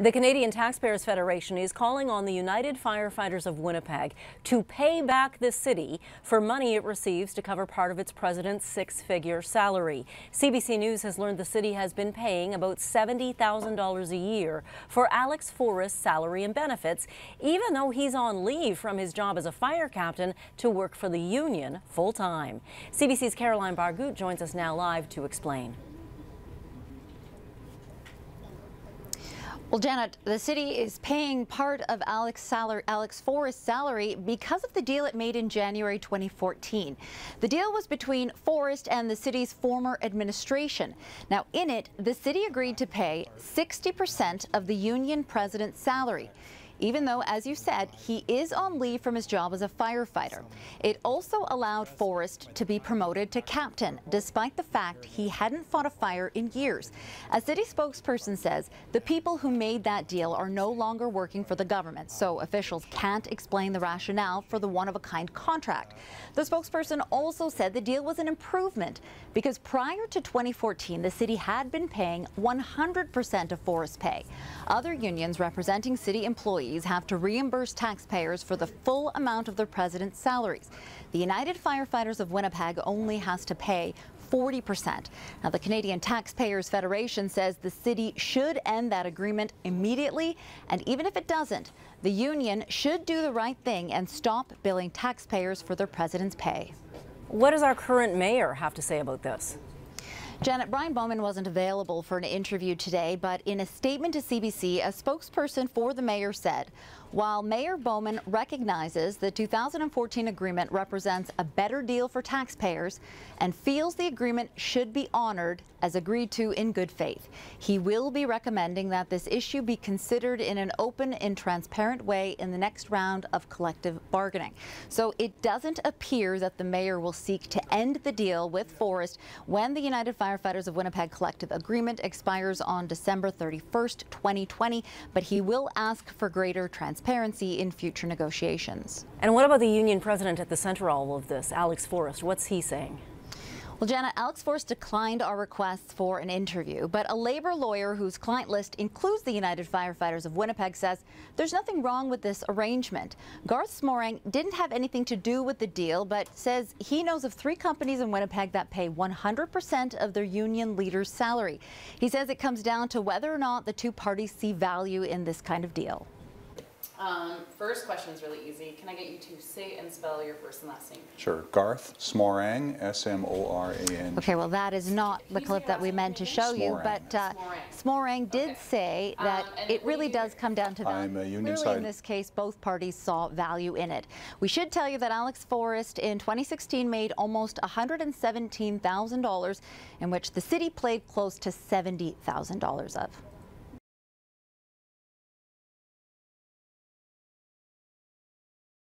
The Canadian Taxpayers Federation is calling on the United Firefighters of Winnipeg to pay back the city for money it receives to cover part of its president's six figure salary. CBC News has learned the city has been paying about $70,000 a year for Alex Forrest's salary and benefits, even though he's on leave from his job as a fire captain to work for the union full time. CBC's Caroline Barghout joins us now live to explain. Well, Janet, the city is paying part of Alex, salary, Alex Forrest's salary because of the deal it made in January 2014. The deal was between Forrest and the city's former administration. Now, in it, the city agreed to pay 60% of the union president's salary even though, as you said, he is on leave from his job as a firefighter. It also allowed Forrest to be promoted to captain, despite the fact he hadn't fought a fire in years. A city spokesperson says the people who made that deal are no longer working for the government, so officials can't explain the rationale for the one-of-a-kind contract. The spokesperson also said the deal was an improvement because prior to 2014, the city had been paying 100% of Forrest's pay. Other unions representing city employees have to reimburse taxpayers for the full amount of their president's salaries. The United Firefighters of Winnipeg only has to pay 40%. Now, the Canadian Taxpayers Federation says the city should end that agreement immediately, and even if it doesn't, the union should do the right thing and stop billing taxpayers for their president's pay. What does our current mayor have to say about this? Janet, Brian Bowman wasn't available for an interview today, but in a statement to CBC, a spokesperson for the mayor said, while Mayor Bowman recognizes the 2014 agreement represents a better deal for taxpayers and feels the agreement should be honored as agreed to in good faith, he will be recommending that this issue be considered in an open and transparent way in the next round of collective bargaining. So it doesn't appear that the mayor will seek to end the deal with Forrest when the United Firefighters of Winnipeg collective agreement expires on December 31st, 2020, but he will ask for greater transparency transparency in future negotiations. And what about the union president at the center of all of this, Alex Forrest? What's he saying? Well, Janet, Alex Forrest declined our requests for an interview, but a labor lawyer whose client list includes the United Firefighters of Winnipeg says there's nothing wrong with this arrangement. Garth Smorang didn't have anything to do with the deal, but says he knows of three companies in Winnipeg that pay 100% of their union leader's salary. He says it comes down to whether or not the two parties see value in this kind of deal. Um, first question is really easy. Can I get you to say and spell your first and last name? Sure. Garth Smorang, S-M-O-R-A-N. Okay, well that is not the clip that we meant to show you, but uh, Smorang did okay. say that um, it really does come down to value. I'm a union Clearly side. in this case, both parties saw value in it. We should tell you that Alex Forrest in 2016 made almost $117,000, in which the city played close to $70,000 of.